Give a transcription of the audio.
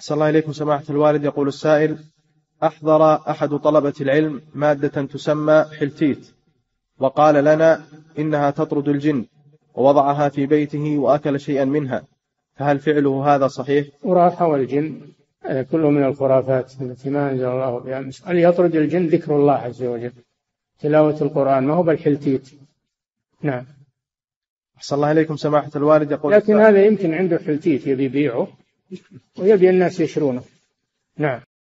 أحسن الله إليكم سماحة الوالد. يقول السائل أحضر أحد طلبة العلم مادة تسمى حلتيت وقال لنا إنها تطرد الجن ووضعها في بيته وأكل شيئا منها فهل فعله هذا صحيح؟ وراحة والجن هذا كله من الخرافات التي ما أنزل الله بها أن يطرد الجن ذكر الله عز وجل تلاوة القرآن ما هو بالحلتيت نعم. أحسن الله إليكم سماحة الوالد. يقول لكن هذا يمكن عنده حلتيت يبي يبيعه. ويبي الناس يشرونه. نعم.